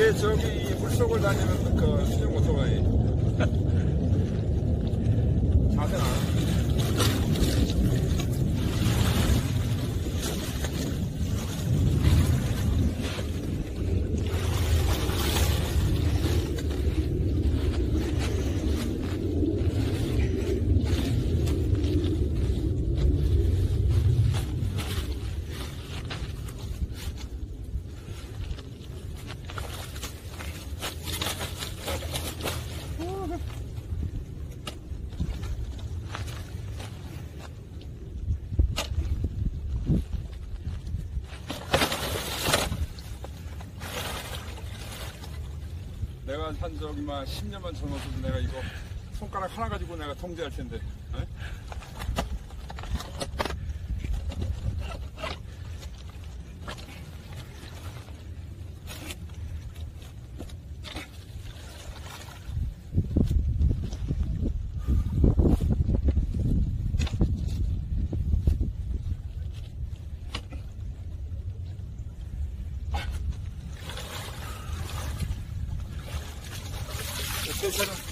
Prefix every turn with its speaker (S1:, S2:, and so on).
S1: 저기 이 물속을 다니는 그 수중 오토바이. 내가 한 저기만 10년만 젊었어도 내가 이거 손가락 하나 가지고 내가 통제할 텐데. 에? César.